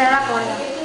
在那个。